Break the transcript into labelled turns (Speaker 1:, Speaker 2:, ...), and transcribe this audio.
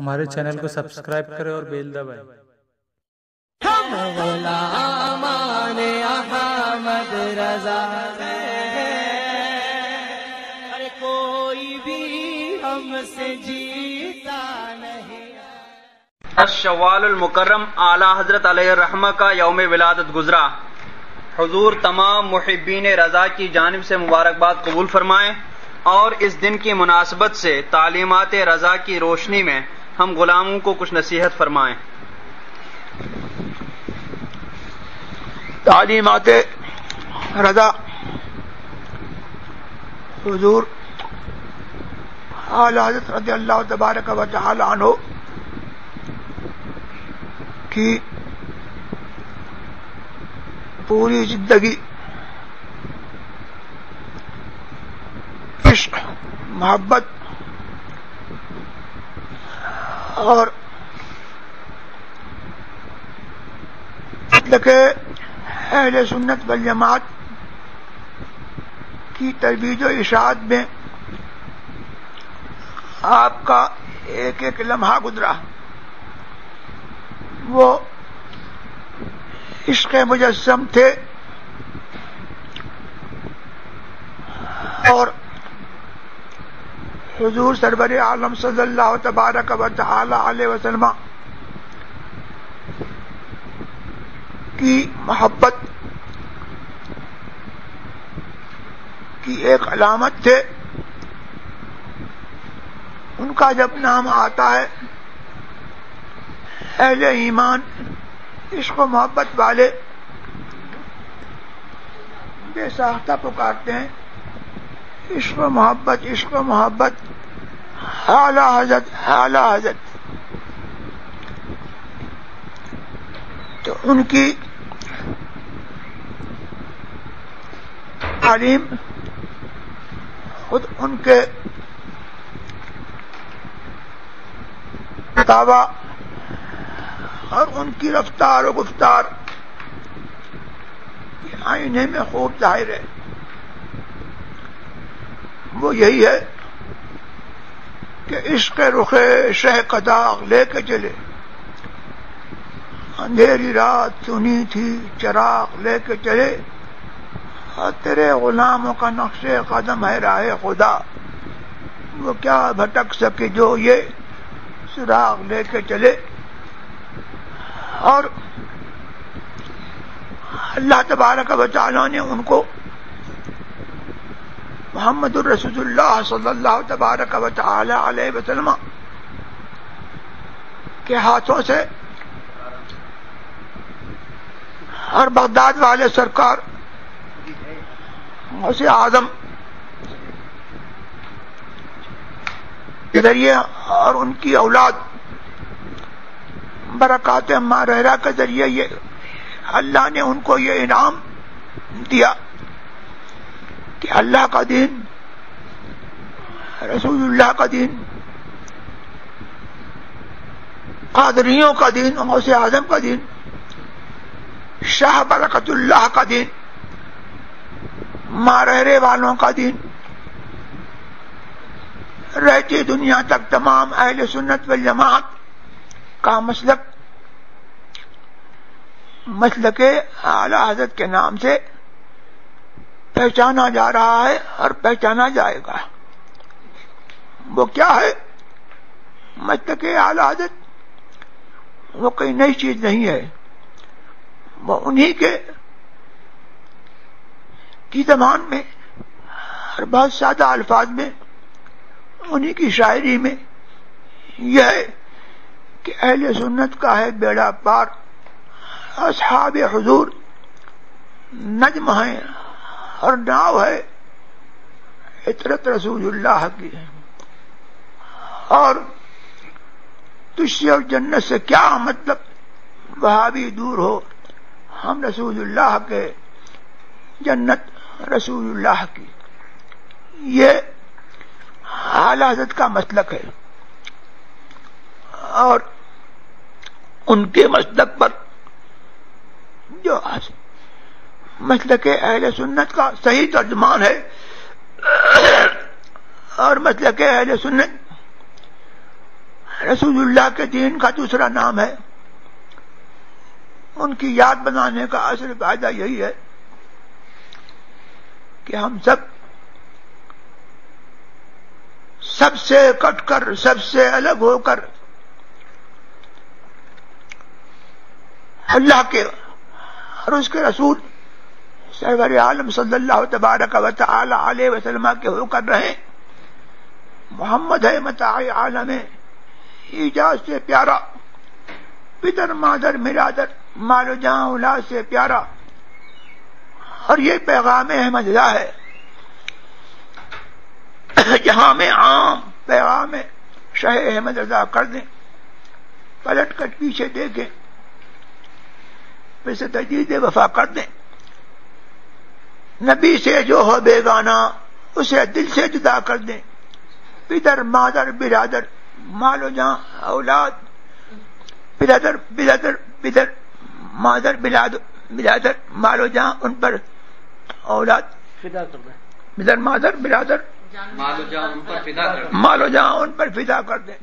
Speaker 1: ہمارے چینل کو سبسکرائب کریں اور بیل دبائیں۔
Speaker 2: ہم غلامان احمد رضا ارے کوئی بھی ہم سے جیتا نہیں۔
Speaker 3: شوال المکرم اعلی حضرت علیہ الرحمہ کا یوم ولادت گزرا۔ حضور تمام محبین رضا کی جانب سے مبارکباد قبول فرمائیں اور اس دن کی مناسبت سے تعلیمات رضا کی روشنی میں ہم غلاموں کو کچھ نصیحت فرمائیں۔
Speaker 4: تعلیمات رضا، حضور اعلی حضرت رضی اللہ تبارک و تعالی عنہ کی پوری زندگی عشق، محبت اور مطلب کہ اہل سنت والجماعت کی ترویج و اشاعت میں آپ کا ایک ایک لمحہ گزرا۔ وہ عشق مجسم تھے اور حضور سربر عالم صلی اللہ تبارک و تعالی علیہ وسلم کی محبت، کی ایک علامت تھے۔ ان کا جب نام آتا ہے، اہل ایمان، عشق و محبت والے بے ساختہ پکارتے ہیں۔ عشق و محبت، عشق و محبت اعلی حضرت اعلی حضرت۔ تو ان کی تعلیم خود ان کے دعوی اور ان کی رفتار و گفتار آئینے میں خوب ظاہر ہے۔ وہ یہی ہے کہ عشق رخ شہ قداغ لے کے چلے۔ اندھیری رات سنی تھی، چراغ لے کے چلے۔ تیرے غلاموں کا نقش قدم ہے راہ خدا۔ وہ کیا بھٹک سکے جو یہ سراغ لے کے چلے۔ اور اللہ تبارک و تعالیٰ نے ان کو محمد الرسول اللہ صلی اللہ تبارک و تعالی علیہ وسلم کے ہاتھوں سے اور بغداد والے سرکار اسے اعظم کے ذریعے اور ان کی اولاد برکات مارہرا کے ذریعے یہ اللہ نے ان کو یہ انعام دیا۔ کہ اللہ کا دین رسول اللہ کا دین، قادریوں کا دین غوث اعظم کا دین، شاہ برکت اللہ کا دین، مارہرے والوں کا دین، رہتی دنیا تک تمام اہل سنت والجماعت کا مسلک مسلک اعلی حضرت کے نام سے پہچانا جا رہا ہے اور پہچانا جائے گا۔ وہ کیا ہے؟ مسلک اعلی حضرت۔ وہ کوئی نئی چیز نہیں ہے۔ وہ انہی کے کی زبان میں اور بہت سادہ الفاظ میں، انہی کی شاعری میں یہ ہے کہ اہل سنت کا ہے بیڑا پار، اصحاب حضور، نجم ہے اور ناؤ ہے۔ اطرت رسول اللہ کی۔ اور تجھ اور جنت سے کیا مطلب؟ وہاں بھی دور ہو۔ ہم رسول اللہ کے جنت رسول اللہ کی۔ یہ اعلی حضرت کا مسلک ہے۔ اور ان کے مسلک پر جو مسلک اہل سنت کا صحیح ترجمان ہے۔ اور مسلک اہل سنت رسول اللہ کے دین کا دوسرا نام ہے۔ ان کی یاد بنانے کا اصل فائدہ یہی ہے کہ ہم سب سب سے کٹ کر، سب سے الگ ہو کر اللہ کے اور اس کے رسول سرور عالم صلی اللہ تبارک و تعالی علیہ وسلم کے ہو کر رہے۔ محمد ہے متاع عالم ایجاز سے پیارا، پدر مادر مرادر، مال جہاں اولاد سے پیارا۔ اور یہ پیغام احمد اللہ ہے۔ جہاں میں عام پیغام شہ احمد رضا کر دیں، پلٹ کر پیچھے دیکھیں، پھر سے تجدید وفا کر دیں۔ نبی سے جو ہو بیگانہ اسے دل سے جدا کر دیں۔ پدر مادر برادر مالو جہاں اولاد۔ برادر برادر بدر مادر برادر برادر مالو جہاں ان پر اولاد۔ بدر مادر برادر۔
Speaker 3: مالو جہاں ان پر فدا کر
Speaker 4: مالو جہاں ان پر فدا کر دیں۔